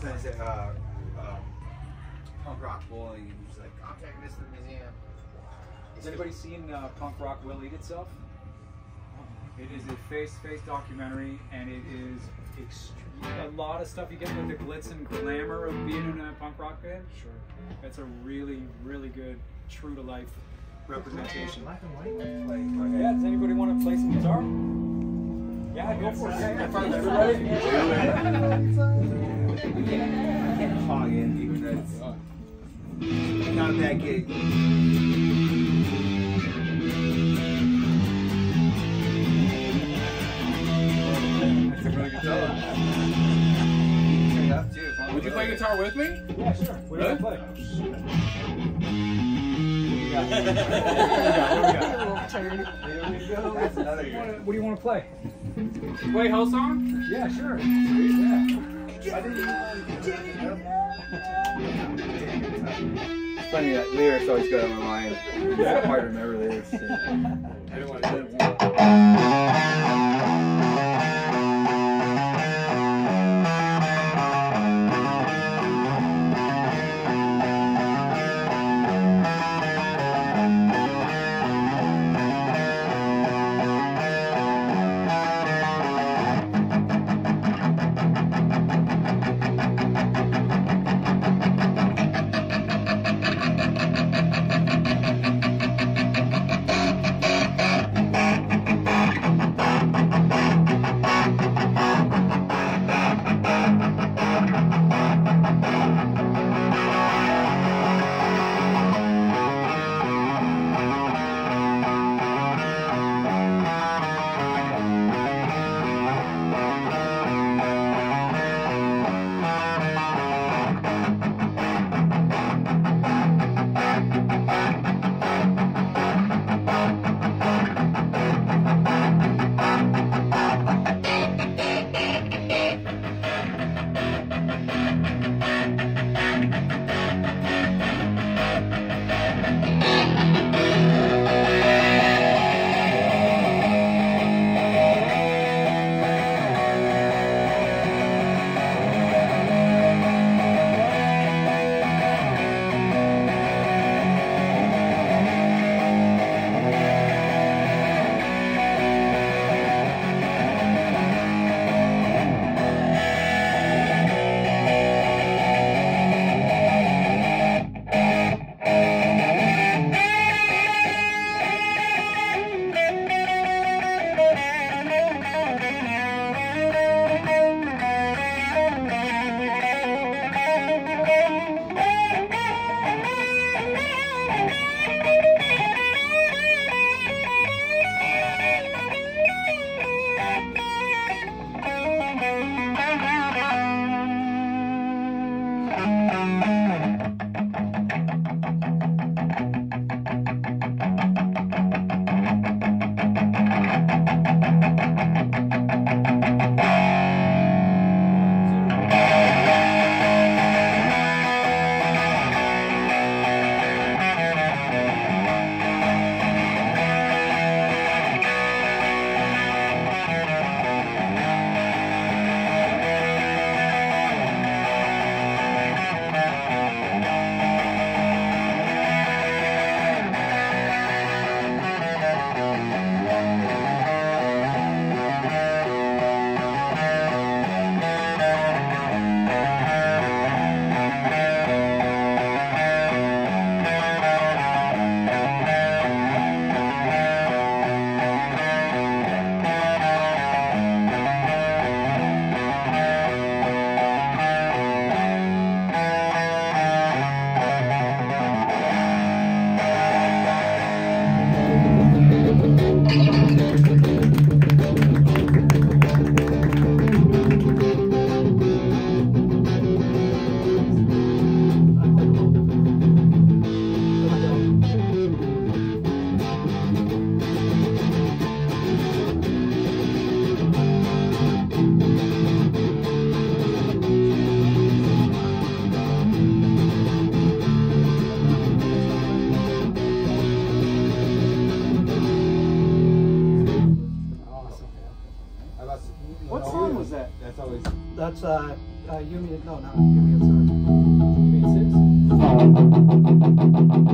friends at uh, um, punk rock bowling, and he's like, "I'm taking this to the museum." Has anybody seen uh, Punk Rock Will Eat Itself? It is a face-to-face documentary, and it is extreme. A lot of stuff you get with the glitz and glamour of being in a punk rock band. Sure. It's a really, really good, true-to-life representation. Black and white. Like, Yeah, does anybody want to play some guitar? Yeah, go for it. Yeah, yeah. I can't hog in, even though it's not a bad gig. That's a really good guitar. Turn it up too. Would you play guitar with me? Yeah, sure. What do you Really? play? What do you got? What do we got? That's. What do you want to play? Play Hellsong? Yeah, sure. Yeah. It's funny that lyrics always go to my mind. It's hard to remember lyrics. Thank you. That's uh, uh, Yumi. No, not uh, You mean six?